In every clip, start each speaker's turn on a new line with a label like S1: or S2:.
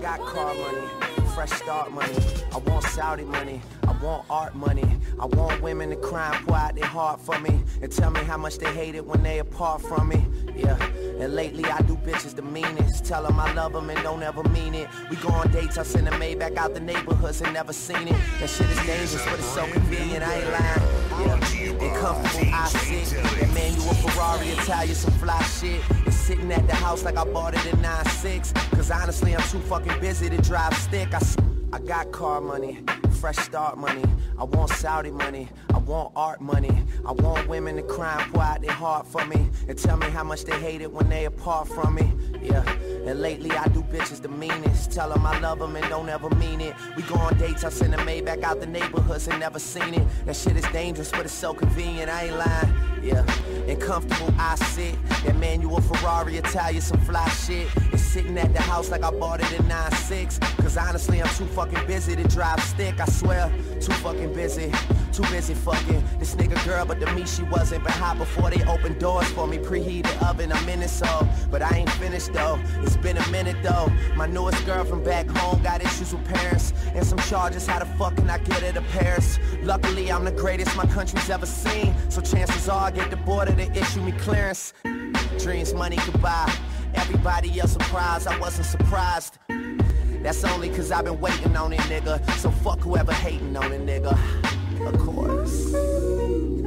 S1: Got car money, fresh start money. I want Saudi money. I want art money. I want women to cry and pour out their heart for me. And tell me how much they hate it when they apart from me. Yeah. And lately I do bitches the meanest. Tell them I love them and don't ever mean it. We go on dates, I send them back out the neighborhoods and never seen it. That shit is dangerous, but it's so convenient, I ain't lying. Yeah. And comfortable, I sit. That manual Ferrari, Italian, some fly shit. Sitting at the house like I bought it in 9-6. Cause honestly, I'm too fucking busy to drive stick. I, I got car money fresh start money. I want Saudi money. I want art money. I want women to cry and pour out their heart for me. And tell me how much they hate it when they apart from me. Yeah. And lately I do bitches the meanest. Tell them I love them and don't ever mean it. We go on dates, I send them back out the neighborhoods and never seen it. That shit is dangerous, but it's so convenient, I ain't lying. Yeah. And comfortable, I sit. That manual Ferrari, Italian, some fly shit. Sitting at the house like I bought it in 9-6. Cause honestly, I'm too fucking busy to drive stick. I swear, too fucking busy. Too busy fucking this nigga girl, but to me she wasn't. But hot before they opened doors for me, preheated oven, I'm so. But I ain't finished though. It's been a minute though. My newest girl from back home got issues with parents and some charges. How the fuck can I get her to Paris? Luckily, I'm the greatest my country's ever seen. So chances are I get the border to issue me clearance. Dreams, money, goodbye. Everybody else surprised, I wasn't surprised. That's only cause I've been waiting on it, nigga. So fuck whoever hating on it, nigga. Of course.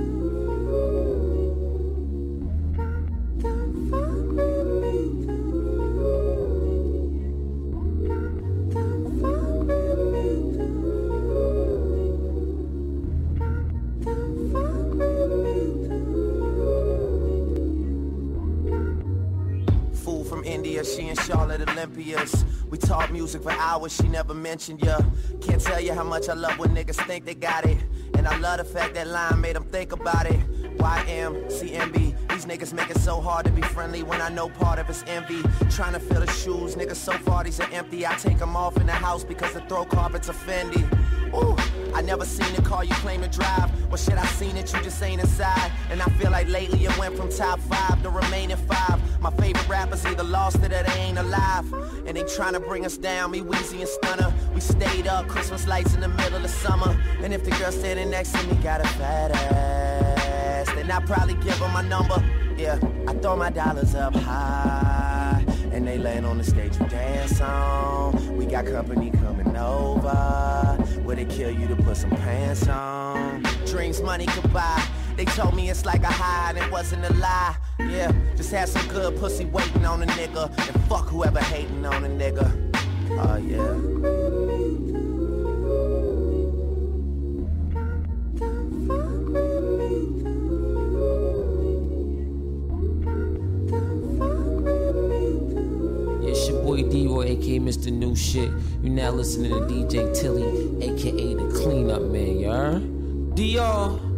S1: She and Charlotte Olympias. We talk music for hours, she never mentioned ya. Can't tell you how much I love when niggas think they got it. And I love the fact that line made them think about it. YM, CMB, these niggas make it so hard to be friendly when I know part of it's envy. Trying to fill the shoes, niggas so far these are empty. I take them off in the house because the throw carpet's are Fendi. Ooh, I never seen a car you claim to drive. Well, shit, I seen it, you just ain't inside. And I feel like lately it went from top five to remaining five. My favorite rappers either lost it or they ain't alive. And they trying to bring us down, me, Weezy, and Stunner. We stayed up, Christmas lights in the middle of summer. And if the girl standing next to me got a fat ass, then I probably give her my number. Yeah, I throw my dollars up high. And they land on the stage we dance on. We got company coming over. Would it kill you to put some pants on? Dreams money could buy. They told me it's like a high and it wasn't a lie. Yeah, just had some good pussy waiting on a nigga. And fuck whoever hating on a nigga. Oh, uh, yeah.
S2: D-Roy, aka Mr. New Shit. You now listening to DJ Tilly, aka the cleanup man, y'all. DR.